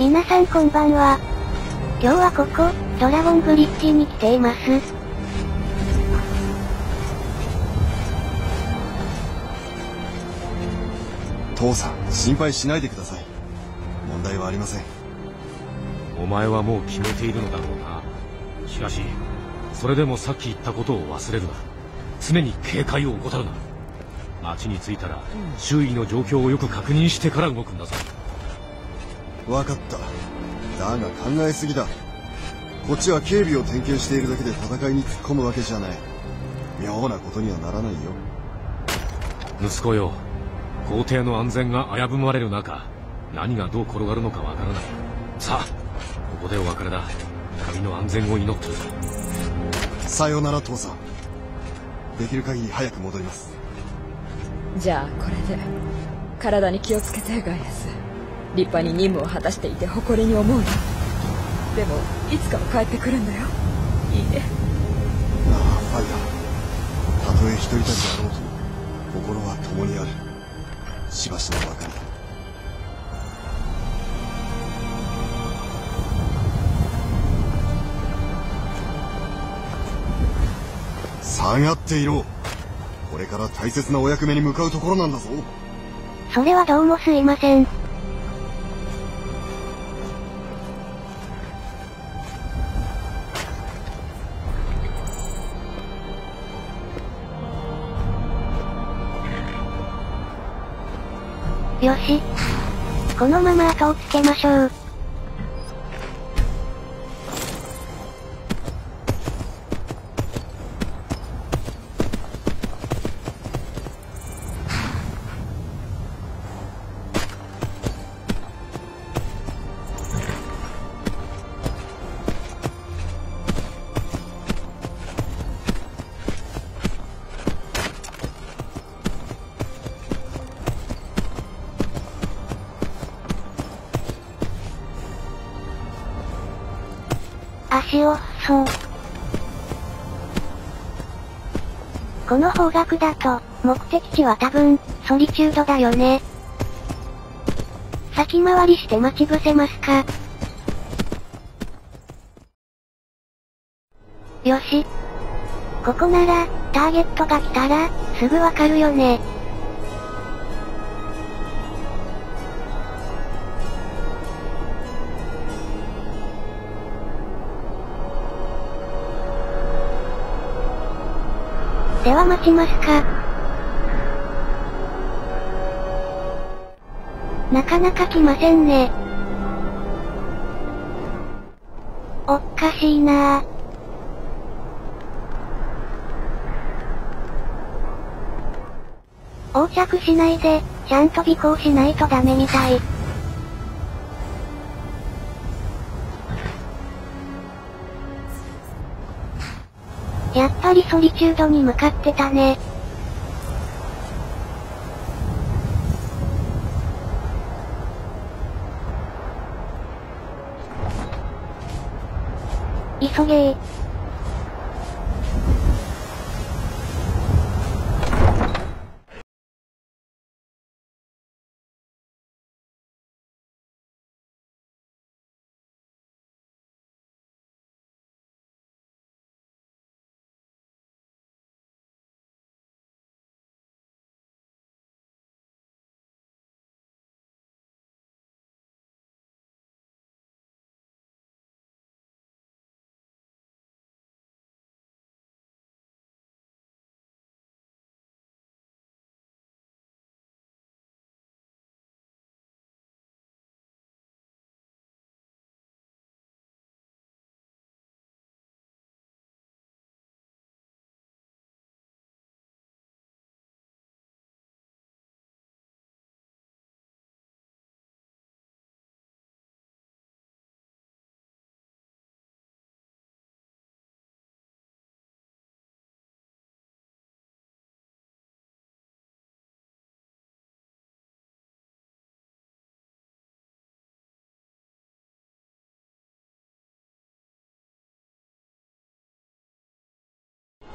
皆さんこんばんは。今日はここ、ドラゴンブリッジに来ています。父さん、心配しないでください。問題はありません。お前はもう決めているのだろうな。しかし、それでもさっき言ったことを忘れるな。常に警戒を怠るな。町に着いたら、周囲の状況をよく確認してから動くんだぞ。わかった。だが考えすぎだ。こっちは警備を点検しているだけで戦いに突っ込むわけじゃない。妙なことにはならないよ。息子よ、皇帝の安全が危ぶまれる中、何がどう転がるのかわからない。さあ、ここでお別れだ。神の安全を祈ってるぞ。さよなら父さん。できる限り早く戻ります。じゃあこれで体に気をつけてガイアス立派に任務を果たしていて誇りに思うなでもいつかは帰ってくるんだよいいねああ、ファイダー。たとえ一人旅であろうとも、心は共にある。しばしの別れだ。下がっていろ。これから大切なお役目に向かうところなんだぞ。それはどうもすいません。このまま後をつけましょう。足を、そう。この方角だと、目的地は多分、ソリチュードだよね。先回りして待ち伏せますか。よし。ここなら、ターゲットが来たら、すぐわかるよね。では待ちますか？なかなか来ませんね。おっかしいなぁ。横着しないで、ちゃんと尾行しないとダメみたい。ぱりソリチュードに向かってたね。急げー。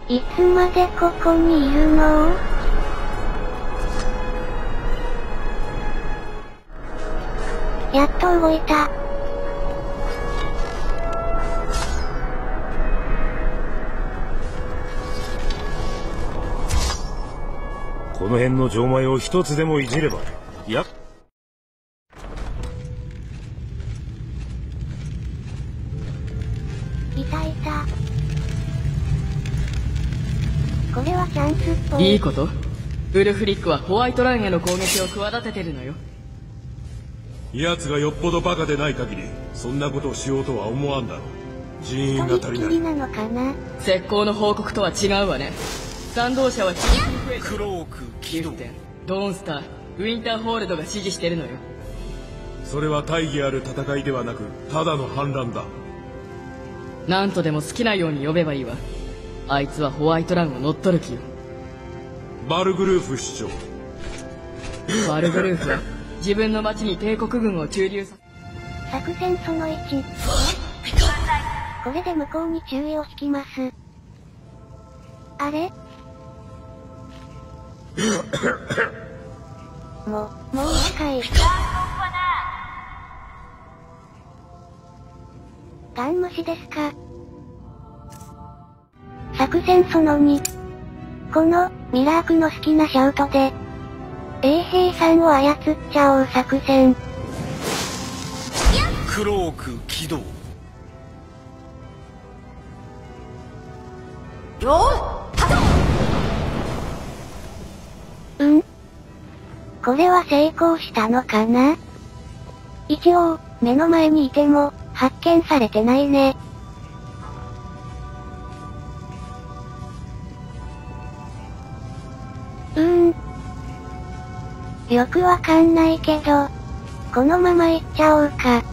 いつまでここにいるの？やっと動いた。この辺の錠前を一つでもいじればこれはチャンスっぽい。いいこと？ウルフリックはホワイトランへの攻撃を企ててるのよ。奴がよっぽどバカでない限りそんなことをしようとは思わんだろう。人員が足りない。きりなのかな？石膏の報告とは違うわね。賛同者は日に日に増えクロークギフテンドーンスターウィンターホールドが指示してるのよ。それは大義ある戦いではなくただの反乱だ。何とでも好きなように呼べばいいわあいつはホワイトランを乗っ取る気よバルグルーフ市長バルグルーフは自分の町に帝国軍を駐留さ作戦その1。これで向こうに注意を引きます。あれ？もう、もう一回。ガン無視ですか？作戦その2。この、ミラークの好きなシャウトで、衛兵さんを操っちゃおう作戦。クローク起動うんこれは成功したのかな？一応、目の前にいても、発見されてないね。かんないけど、このまま行っちゃおうか。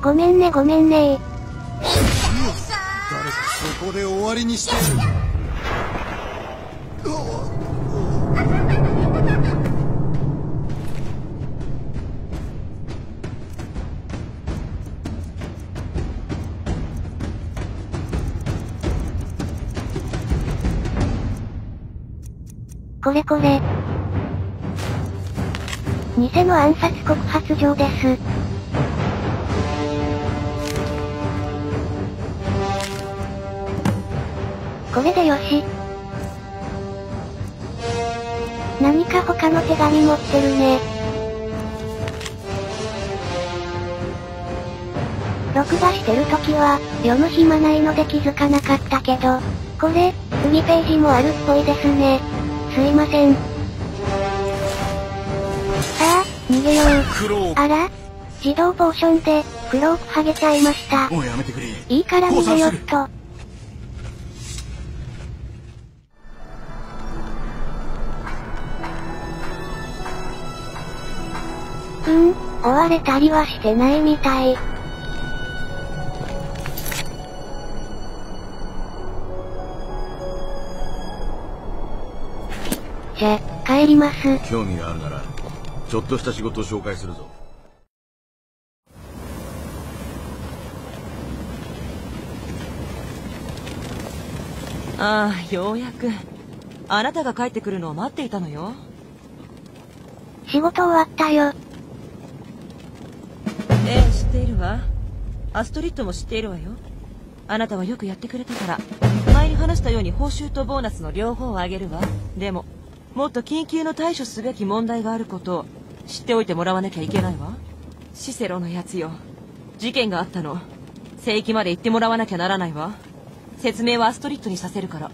ごめんねごめんね誰かそこで終わりにしてやるこれこれ。偽の暗殺告発状です。これでよし。何か他の手紙持ってるね。録画してる時は、読む暇ないので気づかなかったけど、これ、次ページもあるっぽいですね。すいません。さあ、逃げよう。あら？自動ポーションで、クローク剥げちゃいました。もうやめてくれいいから逃げよっと。うん、追われたりはしてないみたい。じゃ、帰ります。興味があるならちょっとした仕事を紹介するぞああ、ようやく。あなたが帰ってくるのを待っていたのよ。仕事終わったよ。ええ、知っているわ。アストリッドも知っているわよ。あなたはよくやってくれたから、前に話したように報酬とボーナスの両方をあげるわ。でも、もっと緊急の対処すべき問題があることを知っておいてもらわなきゃいけないわ。シセロのやつよ。事件があったの。聖域まで行ってもらわなきゃならないわ。説明はアストリッドにさせるから。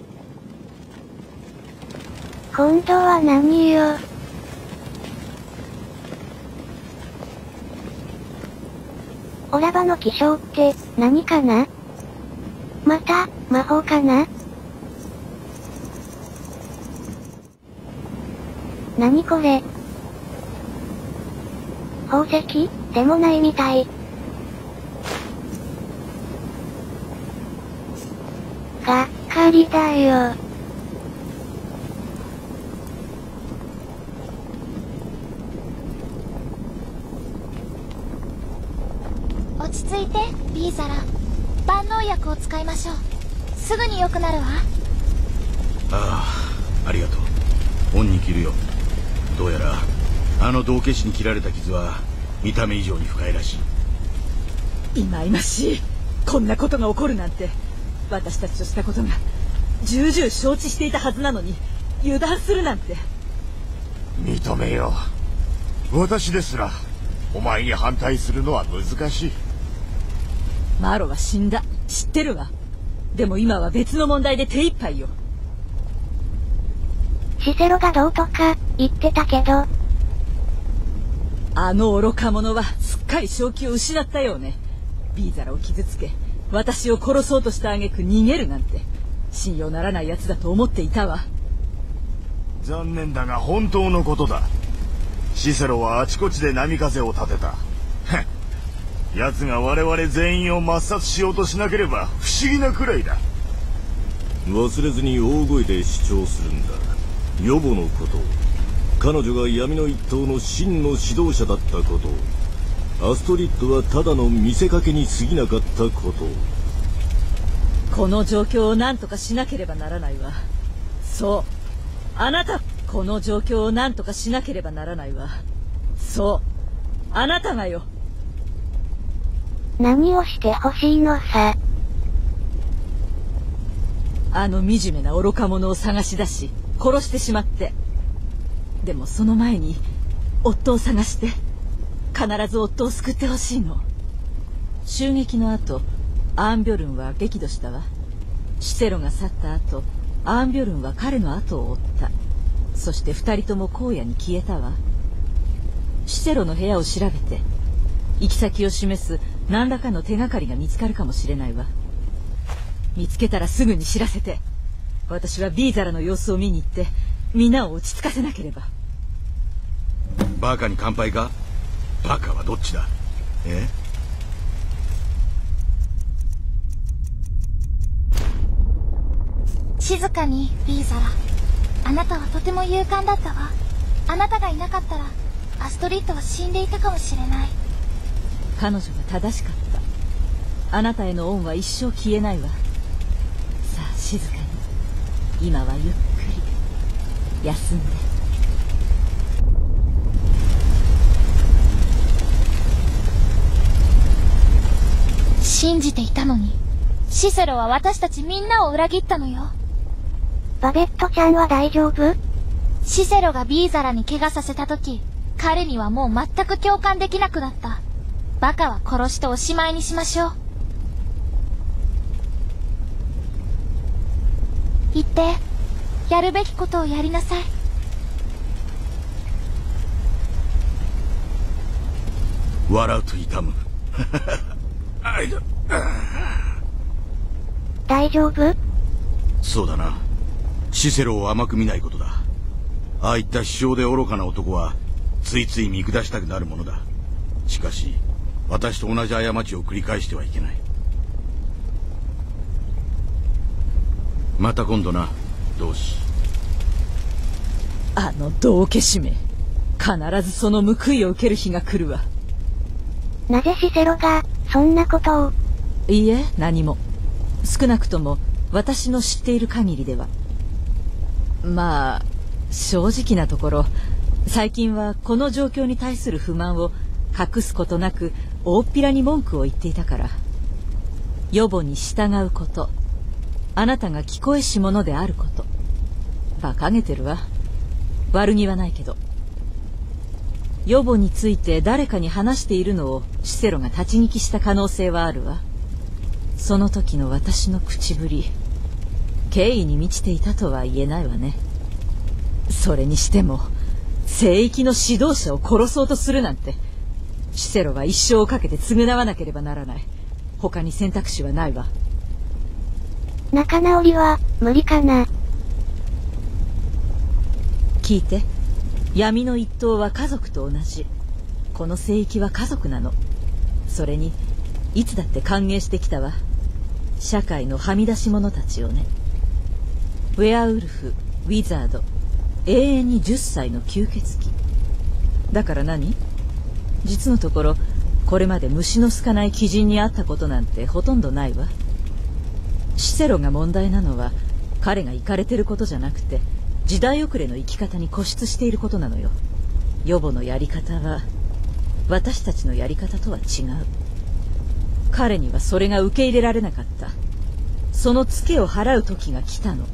今度は何よ。オラバの気象って何かな？また、魔法かな？何これ？宝石？でもないみたい。がっかりだよ。落ち着いてビーザラ。万能薬を使いましょう。すぐに良くなるわ。ああありがとう。恩に着るよどうやらあの道化師に切られた傷は見た目以上に深いらしい。いまいましい。こんなことが起こるなんて私たちとしたことが重々承知していたはずなのに油断するなんて。認めよう。私ですらお前に反対するのは難しい。マロは死んだ。知ってるわ。でも今は別の問題で手一杯よシセロがどうとか言ってたけど。あの愚か者はすっかり正気を失ったようね。ビーザラを傷つけ私を殺そうとした挙句逃げるなんて信用ならない奴だと思っていたわ。残念だが本当のことだ。シセロはあちこちで波風を立てた。奴が我々全員を抹殺しようとしなければ不思議なくらいだ。忘れずに大声で主張するんだ予母のこと彼女が闇の一党の真の指導者だったことアストリッドはただの見せかけに過ぎなかったことこの状況を何とかしなければならないわ。そう。あなたこの状況を何とかしなければならないわ。そう。あなたがよ。何をしてほしいのさ？あの惨めな愚か者を探し出し殺してしまって。でもその前に夫を探して必ず夫を救ってほしいの。襲撃の後アーンビョルンは激怒したわ。シセロが去った後アーンビョルンは彼の後を追った。そして二人とも荒野に消えたわ。シセロの部屋を調べて行き先を示す何らかの手がかりが見つかるかもしれないわ。見つけたらすぐに知らせて。私はビーザラの様子を見に行って皆を落ち着かせなければ。バカに乾杯か？バカはどっちだ？え？静かにビーザラ。あなたはとても勇敢だったわ。あなたがいなかったらアストリッドは死んでいたかもしれない。彼女が正しかった。あなたへの恩は一生消えないわ。さあ静かに今はゆっくり休んで。信じていたのに。シセロは私たちみんなを裏切ったのよ。バベットちゃんは大丈夫？シセロがビーザラに怪我させた時彼にはもう全く共感できなくなった。バカは殺しておしまいにしましょう言ってやるべきことをやりなさい。笑うと痛む。大丈夫？そうだな。シセロを甘く見ないことだ。ああいった卑怯で愚かな男はついつい見下したくなるものだ。しかし私と同じ過ちを繰り返してはいけないまた今度な。同志あの道化師め。必ずその報いを受ける日が来るわ。なぜシセロがそんなことを？いいえ何も。少なくとも私の知っている限りでは。まあ正直なところ最近はこの状況に対する不満を隠すことなく大っぴらに文句を言っていたから。予母に従うことあなたが聞こえし者であること。馬鹿げてるわ。悪気はないけど。予母について誰かに話しているのをシセロが立ち聞きした可能性はあるわ。その時の私の口ぶり敬意に満ちていたとは言えないわね。それにしても聖域の指導者を殺そうとするなんてシセロは一生をかけて償わなければならない。他に選択肢はないわ。仲直りは無理かな。聞いて。闇の一党は家族と同じ。この聖域は家族なの。それにいつだって歓迎してきたわ。社会のはみ出し者たちをね。ウェアウルフウィザード永遠に10歳の吸血鬼。だから何？実のところこれまで虫のすかない鬼人に会ったことなんてほとんどないわ。シセロが問題なのは彼が行かれてることじゃなくて時代遅れの生き方に固執していることなのよ。予母のやり方は私たちのやり方とは違う。彼にはそれが受け入れられなかった。そのツケを払う時が来たの。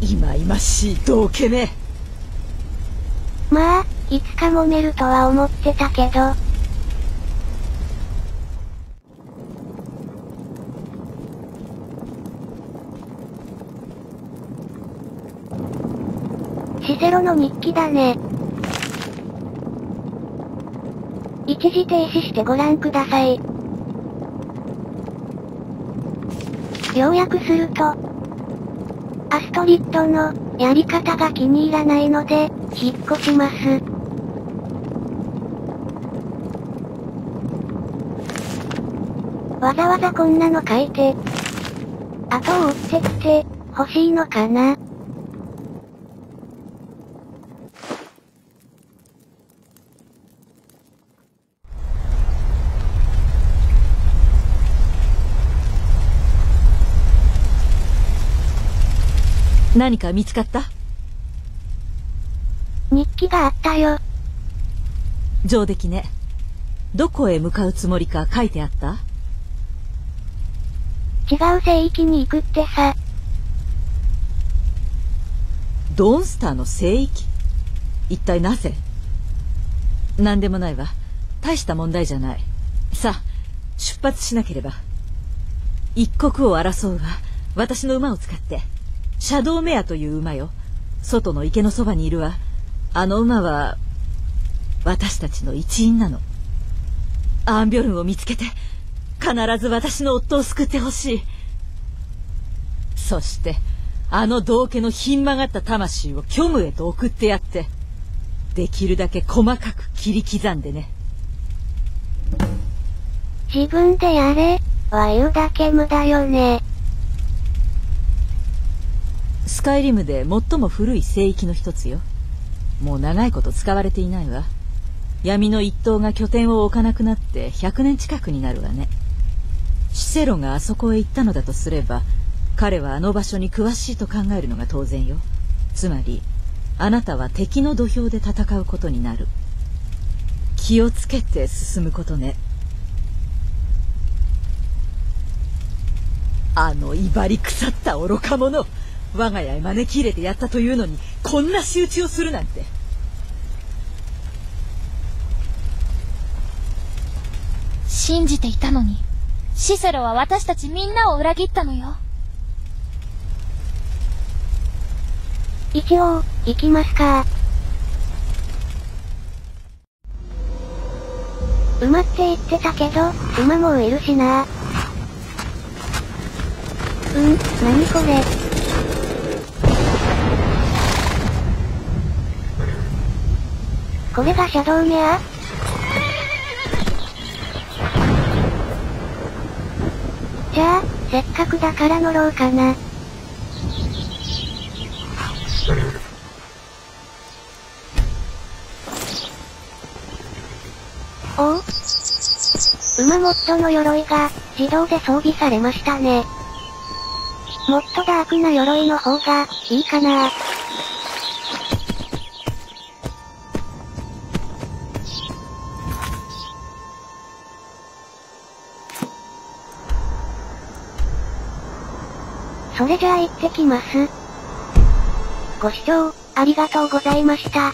今々しい道家めまあ、いつか揉めるとは思ってたけど。シセロの日記だね。一時停止してご覧ください。要約すると、アストリッドのやり方が気に入らないので、引っ越します。わざわざこんなの書いて、後を追ってきて、欲しいのかな？何か見つかった？日記があったよ。上出来ね。どこへ向かうつもりか書いてあった？違う聖域に行くってさ。ドンスターの聖域？一体なぜ？何でもないわ。大した問題じゃない。さあ、出発しなければ。一刻を争うわ。私の馬を使って。シャドウメアという馬よ。外の池のそばにいるわ。あの馬は、私たちの一員なの。アンビョルンを見つけて、必ず私の夫を救ってほしい。そして、あの道家のひん曲がった魂を虚無へと送ってやって、できるだけ細かく切り刻んでね。自分でやれ、は言うだけ無駄よね。スカイリムで最も古い聖域の一つよ。もう長いこと使われていないわ。闇の一党が拠点を置かなくなって100年近くになるわね。シセロがあそこへ行ったのだとすれば、彼はあの場所に詳しいと考えるのが当然よ。つまり、あなたは敵の土俵で戦うことになる。気をつけて進むことね。あの威張り腐った愚か者。我が家へ招き入れてやったというのにこんな仕打ちをするなんて。信じていたのにシセロは私たちみんなを裏切ったのよ。一応行きますか。馬って言ってたけど馬もいるしな。うん何これ。これがシャドウメアじゃあ、せっかくだから乗ろうかな。お？お馬モッドの鎧が、自動で装備されましたね。もっとダークな鎧の方が、いいかなそれじゃあ行ってきます。ご視聴、ありがとうございました。